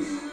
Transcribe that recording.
you.